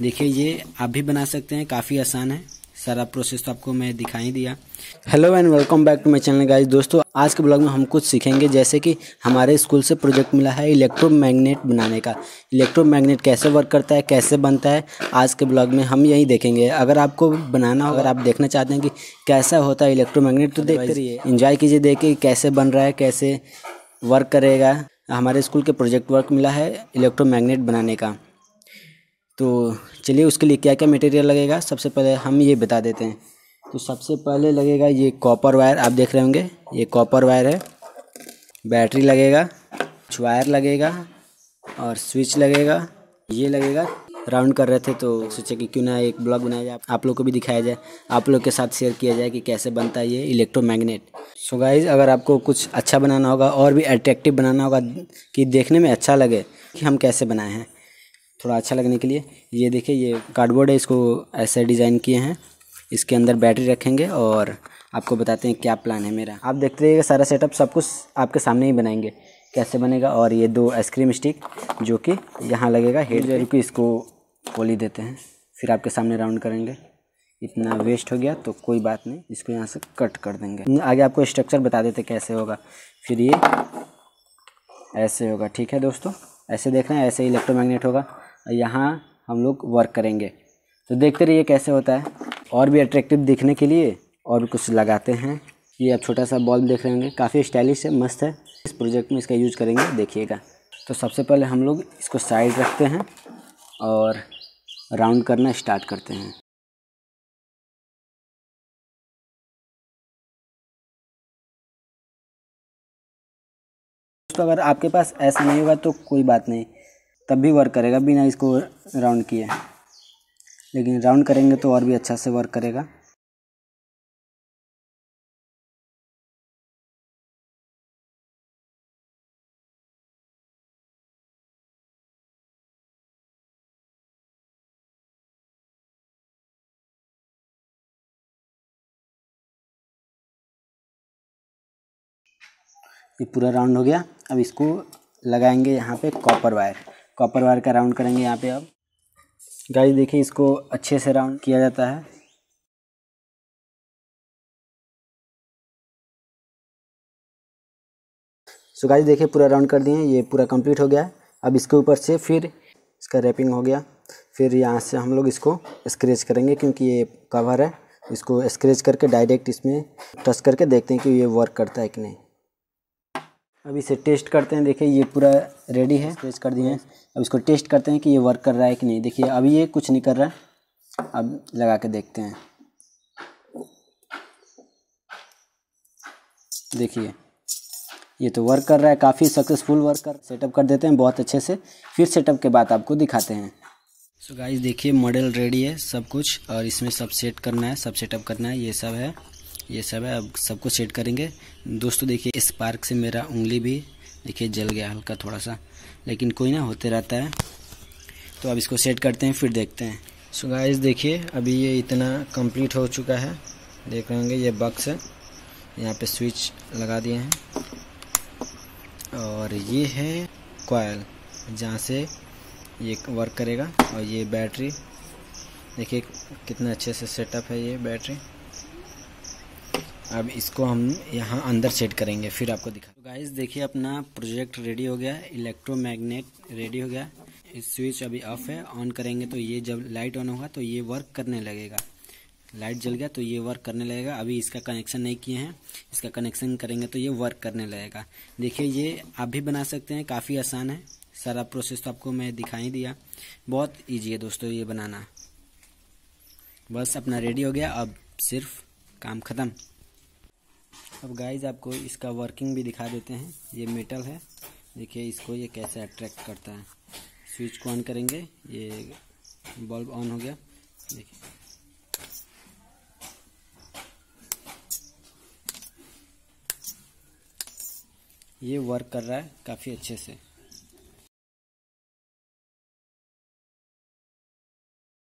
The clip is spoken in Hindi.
देखिए ये आप भी बना सकते हैं काफ़ी आसान है। सारा प्रोसेस तो आपको मैं दिखा ही दिया। Hello and welcome back to my channel guys दोस्तों आज के ब्लॉग में हम कुछ सीखेंगे जैसे कि हमारे स्कूल से प्रोजेक्ट मिला है इलेक्ट्रोमैग्नेट बनाने का। इलेक्ट्रोमैग्नेट कैसे वर्क करता है कैसे बनता है आज के ब्लॉग में हम यही देखेंगे। अगर आपको बनाना हो अगर आप देखना चाहते हैं कि कैसा होता है इलेक्ट्रोमैग्नेट तो देखते रहिए। इन्जॉय कीजिए देखिए कैसे बन रहा है कैसे वर्क करेगा। हमारे स्कूल के प्रोजेक्ट वर्क मिला है इलेक्ट्रोमैग्नेट बनाने का। तो चलिए उसके लिए क्या क्या मटेरियल लगेगा? सबसे पहले हम ये बता देते हैं। तो सबसे पहले लगेगा ये कॉपर वायर आप देख रहे होंगे, ये कॉपर वायर है। बैटरी लगेगा, कुछ वायर लगेगा और स्विच लगेगा। ये लगेगा राउंड कर रहे थे तो सोचे कि क्यों ना एक ब्लॉग बनाया जाए। आप लोग को भी दिखाया जाए, आप लोग के साथ शेयर किया जाए कि कैसे बनता है ये इलेक्ट्रोमैग्नेट सो गाइज़ अगर आपको कुछ अच्छा बनाना होगा और भी अट्रैक्टिव बनाना होगा कि देखने में अच्छा लगे कि हम कैसे बनाए हैं। थोड़ा अच्छा लगने के लिए। ये देखिए, ये कार्डबोर्ड है, इसको ऐसे डिज़ाइन किए हैं। इसके अंदर बैटरी रखेंगे और आपको बताते हैं क्या प्लान है मेरा। आप देखते रहिएगा सारा सेटअप सब कुछ आपके सामने ही बनाएँगे। कैसे बनेगा? और ये दो आइसक्रीम स्टिक जो कि यहाँ लगेगा हेड जो कि इसको पोली देते हैं। फिर आपके सामने राउंड करेंगे। इतना वेस्ट हो गया तो कोई बात नहीं, इसको यहाँ से कट कर देंगे। आगे आपको स्ट्रक्चर बता देते कैसे होगा। फिर ये ऐसे होगा, ठीक है दोस्तों? ऐसे देखना है, ऐसे इलेक्ट्रोमैग्नेट होगा। यहाँ हम लोग वर्क करेंगे। तो देखते रहिए कैसे होता है। और भी अट्रैक्टिव दिखने के लिए और भी कुछ लगाते हैं। ये आप छोटा सा बॉल देख रहे होंगे। काफ़ी स्टाइलिश है, मस्त है। इस प्रोजेक्ट में इसका यूज़ करेंगे, देखिएगा। तो सबसे पहले हम लोग इसको साइड रखते हैं और राउंड करना स्टार्ट करते हैं। तो अगर आपके पास ऐसा नहीं होगा तो कोई बात नहीं। तब भी वर्क करेगा, बिना इसको राउंड किए। लेकिन राउंड करेंगे तो और भी अच्छा से वर्क करेगा। ये पूरा राउंड हो गया। अब इसको लगाएँगे यहाँ पे कॉपर वायर कॉपर वायर का राउंड करेंगे यहाँ पे अब। गाइस देखिए इसको अच्छे से राउंड किया जाता है। सो गाइस देखिए पूरा राउंड कर दिए ये पूरा कंप्लीट हो गया। अब इसके ऊपर से फिर इसका रैपिंग हो गया। फिर यहाँ से हम लोग इसको स्क्रेच करेंगे, क्योंकि ये कवर है। इसको स्क्रेच करके डायरेक्ट इसमें टच करके देखते हैं कि ये वर्क करता है कि नहीं। अब इसे टेस्ट करते हैं। देखिए, ये पूरा रेडी है। टेस्ट कर दिए हैं। अब इसको टेस्ट करते हैं कि ये वर्क कर रहा है कि नहीं। देखिए, अभी ये कुछ नहीं कर रहा है। अब लगा के देखते हैं। देखिए, ये तो वर्क कर रहा है। काफ़ी सक्सेसफुल वर्क कर सेटअप कर देते हैं बहुत अच्छे से। फिर सेटअप के बाद आपको दिखाते हैं। सो गाइस देखिए मॉडल रेडी है सब कुछ। और इसमें सब सेट करना है, सब सेटअप करना है। ये सब है। ये सब है, अब सबको सेट करेंगे। दोस्तों, देखिए, इस पार्क से मेरा उंगली भी, देखिए, जल गया हल्का थोड़ा सा लेकिन कोई ना, होते रहता है। तो अब इसको सेट करते हैं, फिर देखते हैं। सो गाइस देखिए, अभी ये इतना कंप्लीट हो चुका है। देख रहे होंगे, ये बक्स है। यहाँ पे स्विच लगा दिए हैं। और ये है कॉयल जहाँ से ये वर्क करेगा। और ये बैटरी देखिए, कितना अच्छे से सेटअप है ये बैटरी अब इसको हम यहाँ अंदर सेट करेंगे, फिर आपको दिखा तो गाइस देखिए अपना प्रोजेक्ट रेडी हो गया इलेक्ट्रोमैग्नेट रेडी हो गया। इस स्विच अभी ऑफ़ है ऑन करेंगे तो ये जब लाइट ऑन होगा तो ये वर्क करने लगेगा। लाइट जल गया तो ये वर्क करने लगेगा। अभी इसका कनेक्शन नहीं किए हैं, इसका कनेक्शन करेंगे तो ये वर्क करने लगेगा। देखिए ये आप भी बना सकते हैं, काफ़ी आसान है। सारा प्रोसेस तो आपको मैं दिखा ही दिया। बहुत ईजी है दोस्तों ये बनाना। बस अपना रेडी हो गया, अब सिर्फ़ काम ख़त्म। अब गाइज़ आपको इसका वर्किंग भी दिखा देते हैं। ये मेटल है। देखिए, इसको ये कैसे अट्रैक्ट करता है। स्विच को ऑन करेंगे। ये बल्ब ऑन हो गया। देखिए। ये वर्क कर रहा है काफ़ी अच्छे से।